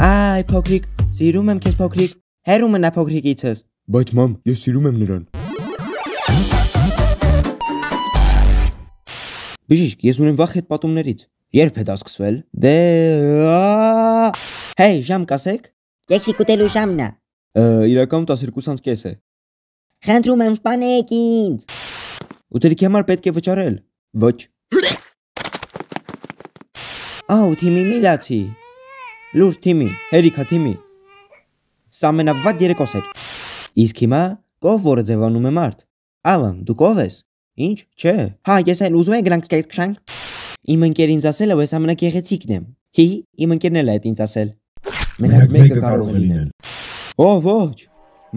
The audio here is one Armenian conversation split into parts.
Այ փոքրիկ, սիրում եմ քեզ փոքրիկ։ Հերու մնա փոքրիկիցս։ Բայց մամ, ես սիրում եմ նրան։ Բժիշկ, ես ունեմ վախ հետ պատումներից։ Երբ է դա սկսվել։ Դե ա, Հեյ, ժամ կասեք։ Կեքսիկ ուտելու ժամն է։ Իրականում 12-ից կես է։ Խնդրում եմ սպանեք ինձ։ Ուտելիքի համար պետք է վճարել։ Ոչ։ Աու, թիմի մի Լուրջ թիմի, հերիքա թիմի։ Սա ամենավատ երեկոս էր։ Իսկ հիմա կով որը ձևանում է մարդ։ Ալան, դու կով ես։ Ինչ, չէ։ Հա, ես էլ ուզում եմ գրանք կեքշանք։ Իմ ընկերն ինձ ասել է, որ ես ամենագեղեցիկն եմ։ Հի, իմ ընկերն էլ է այդ ինձ ասել։ Մենակ մեկը կարող է լինել։ Օ, ոչ։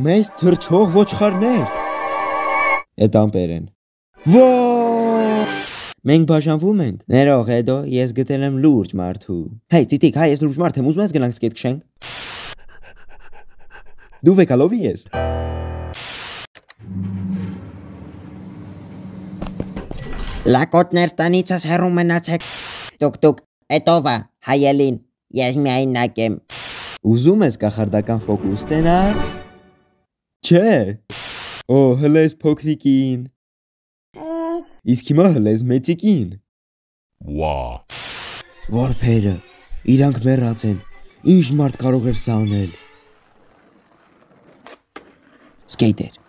Մեզ թրջող ոչխարներ։ Այդ ամպեր են։ Ոչ։ Մենք բաժանվում ենք։ Ներող հետո ես գտել եմ լուրջ մարդու։ Հեյ, ծիտիկ, հայ, ես լուրջ մարդ եմ, ուզում ես գնանք սկետ քշենք։ Դու վեկալովի ես։ Լակոտներ տնիցս հեռու մնացեք։ Տուկ տուկ, էտովա, հայելին։ Ես միայն նակեմ։ Ուզում ես կախարդական ֆոկուս տենաս։ Չէ։ Օ, հլես փոքրիկին։ Իսկ հիմա հլես մեծիկին։ Վա։ Որբերը, իրանք մեռած են։ Ինչ մարդ կարող էր սա անել։ Սկեյտեր։